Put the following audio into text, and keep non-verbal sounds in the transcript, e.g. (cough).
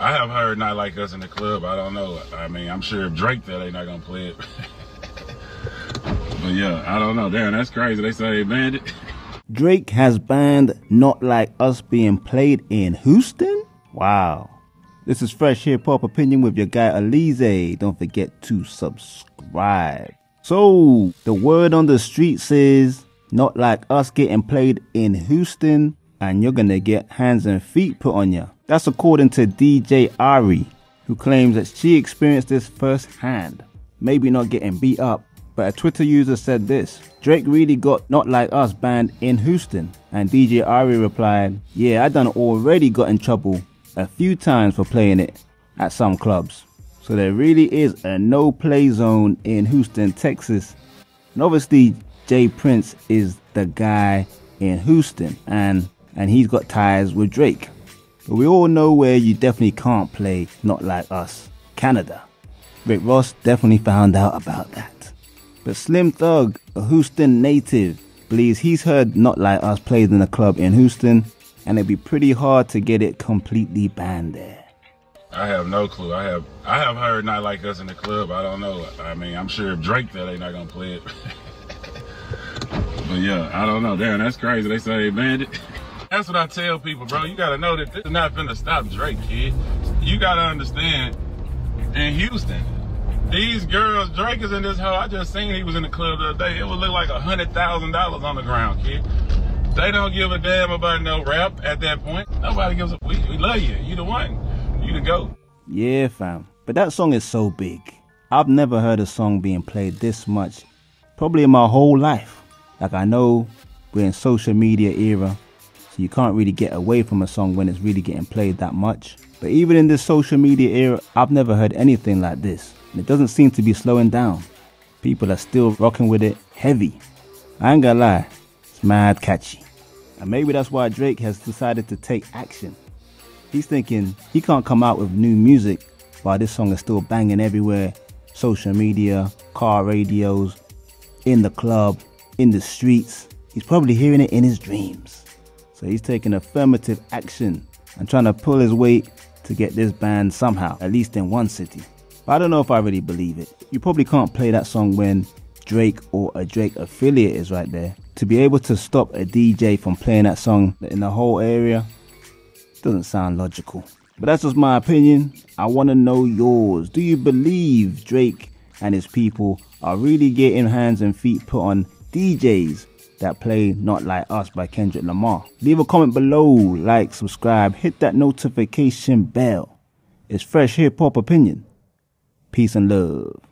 I have heard not like us in the club. I don't know. I mean, I'm sure if Drake that they not gonna play it. (laughs) but yeah, I don't know. Damn, that's crazy. They say banned it. (laughs) Drake has banned Not Like Us being played in Houston? Wow. This is Fresh Hip Hop Opinion with your guy Oleezeh. Don't forget to subscribe. So, the word on the street says Not Like Us getting played in Houston and you're gonna get hands and feet put on you. That's according to DJ Ari, who claims that she experienced this firsthand. Maybe not getting beat up, but a Twitter user said this Drake really got Not Like Us banned in Houston. And DJ Ari replied, Yeah, I done already got in trouble a few times for playing it at some clubs. So there really is a no play zone in Houston, Texas. And obviously, J Prince is the guy in Houston. And and he's got ties with Drake. But we all know where you definitely can't play Not Like Us Canada. Rick Ross definitely found out about that. But Slim Thug, a Houston native, believes he's heard Not Like Us played in a club in Houston, and it'd be pretty hard to get it completely banned there. I have no clue. I have I have heard not like us in the club. I don't know. I mean, I'm sure if Drake that they're not gonna play it. (laughs) but yeah, I don't know. Damn, that's crazy. They say they banned it. (laughs) That's what I tell people, bro. You gotta know that this is not gonna stop Drake, kid. You gotta understand, in Houston, these girls, Drake is in this hole. I just seen he was in the club the other day. It would look like a hundred thousand dollars on the ground, kid. They don't give a damn about no rap at that point. Nobody gives a we, we love you. You the one. You the go. Yeah, fam. But that song is so big. I've never heard a song being played this much, probably in my whole life. Like I know we're in social media era, you can't really get away from a song when it's really getting played that much. But even in this social media era, I've never heard anything like this. And it doesn't seem to be slowing down. People are still rocking with it heavy. I ain't gonna lie, it's mad catchy. And maybe that's why Drake has decided to take action. He's thinking he can't come out with new music while this song is still banging everywhere social media, car radios, in the club, in the streets. He's probably hearing it in his dreams. So he's taking affirmative action and trying to pull his weight to get this banned somehow, at least in one city. But I don't know if I really believe it. You probably can't play that song when Drake or a Drake affiliate is right there. To be able to stop a DJ from playing that song in the whole area doesn't sound logical. But that's just my opinion. I want to know yours. Do you believe Drake and his people are really getting hands and feet put on DJs that play Not Like Us by Kendrick Lamar. Leave a comment below, like, subscribe, hit that notification bell. It's fresh hip hop opinion. Peace and love.